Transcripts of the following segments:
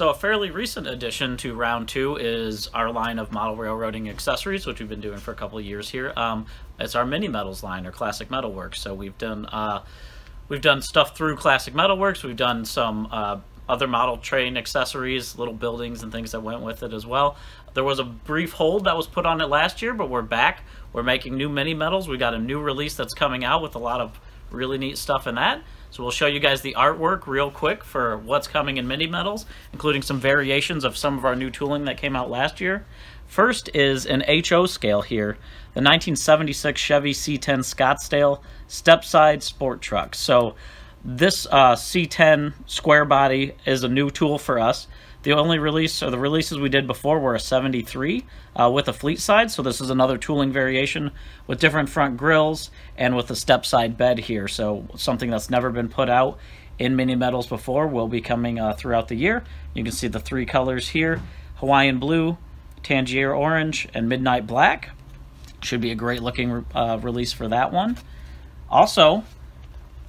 So a fairly recent addition to round two is our line of model railroading accessories, which we've been doing for a couple of years here. Um, it's our mini metals line or Classic Metal Works. So we've done uh, we've done stuff through Classic Metal Works. We've done some uh, other model train accessories, little buildings and things that went with it as well. There was a brief hold that was put on it last year, but we're back. We're making new mini metals. We got a new release that's coming out with a lot of really neat stuff in that. So we'll show you guys the artwork real quick for what's coming in mini metals, including some variations of some of our new tooling that came out last year. First is an HO scale here, the 1976 Chevy C10 Scottsdale step-side sport truck. So this uh, C10 square body is a new tool for us. The only release, or the releases we did before, were a 73 uh, with a fleet side. So this is another tooling variation with different front grills and with a step side bed here. So something that's never been put out in mini metals before will be coming uh, throughout the year. You can see the three colors here, Hawaiian blue, Tangier orange, and midnight black. Should be a great looking uh, release for that one. Also,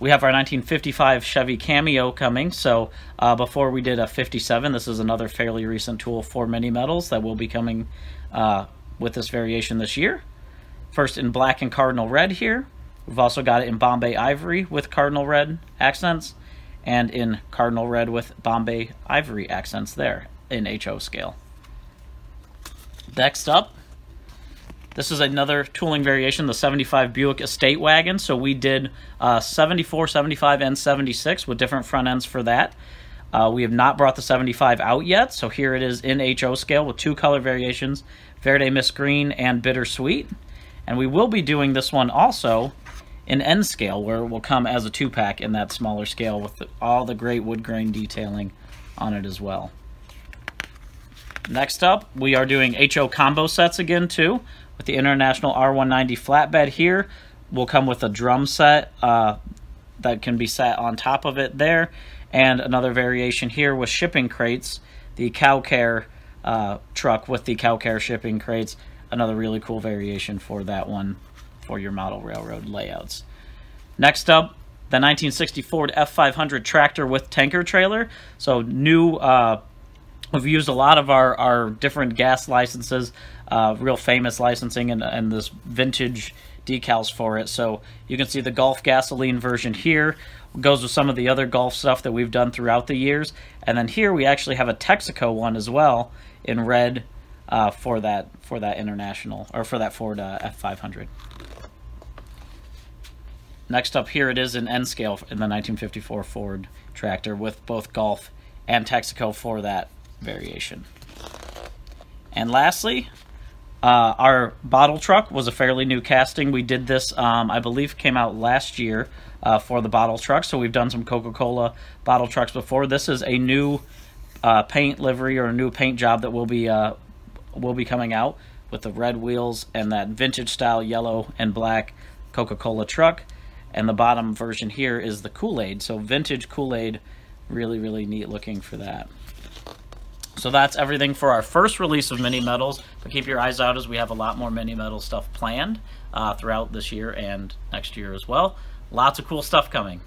we have our 1955 Chevy Cameo coming. So uh, before we did a 57, this is another fairly recent tool for mini metals that will be coming uh, with this variation this year. First in black and cardinal red here. We've also got it in Bombay Ivory with cardinal red accents and in cardinal red with Bombay Ivory accents there in HO scale. Next up, this is another tooling variation, the 75 Buick Estate Wagon. So we did uh, 74, 75, and 76 with different front ends for that. Uh, we have not brought the 75 out yet, so here it is in HO scale with two color variations, Verde Mist Green and Bittersweet. And we will be doing this one also in N scale, where it will come as a two-pack in that smaller scale with all the great wood grain detailing on it as well. Next up, we are doing HO combo sets again too with the International R190 flatbed here. We'll come with a drum set uh, that can be set on top of it there. And another variation here with shipping crates, the cow care uh, truck with the cow care shipping crates. Another really cool variation for that one for your model railroad layouts. Next up, the 1960 Ford F500 tractor with tanker trailer. So new uh, We've used a lot of our, our different gas licenses, uh, real famous licensing, and, and this vintage decals for it. So you can see the Gulf gasoline version here goes with some of the other Gulf stuff that we've done throughout the years. And then here we actually have a Texaco one as well in red uh, for that for that international or for that Ford uh, F500. Next up here it is in N scale in the 1954 Ford tractor with both Gulf and Texaco for that variation. And lastly, uh, our bottle truck was a fairly new casting. We did this, um, I believe, came out last year uh, for the bottle truck. So we've done some Coca-Cola bottle trucks before. This is a new uh, paint livery or a new paint job that will be uh, will be coming out with the red wheels and that vintage style yellow and black Coca-Cola truck. And the bottom version here is the Kool-Aid. So vintage Kool-Aid, really, really neat looking for that. So that's everything for our first release of Mini Metals. But keep your eyes out as we have a lot more Mini Metal stuff planned uh, throughout this year and next year as well. Lots of cool stuff coming.